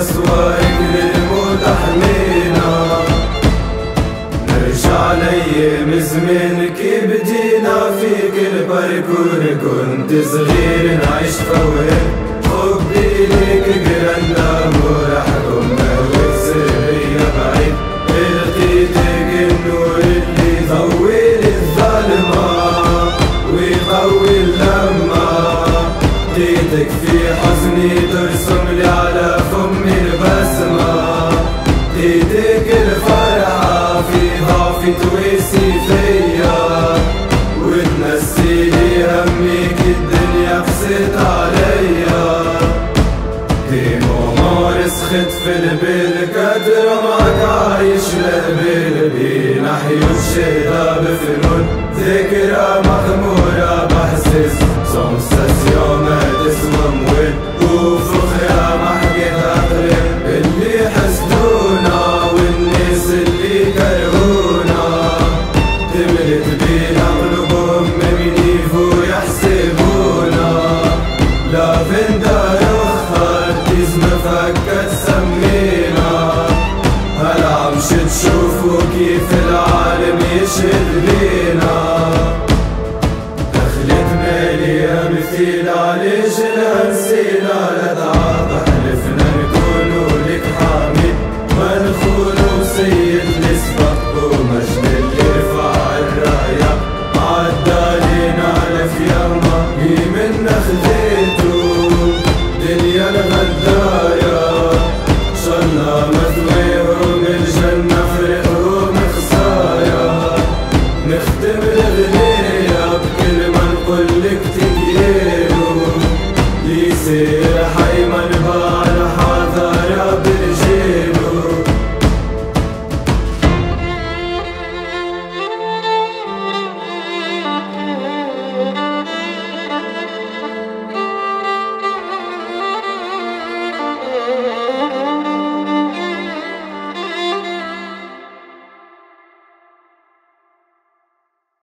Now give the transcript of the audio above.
تتوارث واسوارك للموت حمينا نرجع لأيام زمان كي بدينا فيك الباركور كنت صغير نعيش فوهان حبي ليك قرنا مرحكم والسرية بعيد. لقيتك النور اللي ضوي الظلمة ويقوي اللمة لقيتك في حزني ترسم لي على فمي البسمة لقيتك الفرحة في ضعفي تويسي فيا. وتنسي لي همك الدنيا قست عليا. ديما رسخت في البال قدر معك عايش لهبل بينا حيوت شهدة بفنون. ذكرى مغمورة بحسس. سونساسيون لا فندا يخر تيز مفكة سمينا. هل عم تشوفوا كيف العالم يشهد بينا. دخلت مالية مثيل عليش الهنسينا لا الغدايا شلنا مثويهم الجنة فرقهم خسايا نختم الغنية بكلمة نقول لك تكيلو ليسير